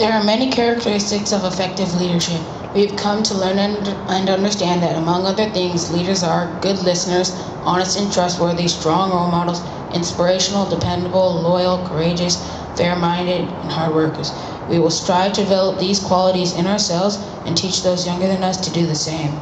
There are many characteristics of effective leadership. We've come to learn and, understand that, among other things, leaders are good listeners, honest and trustworthy, strong role models, inspirational, dependable, loyal, courageous, fair minded, and hard workers. We will strive to develop these qualities in ourselves and teach those younger than us to do the same.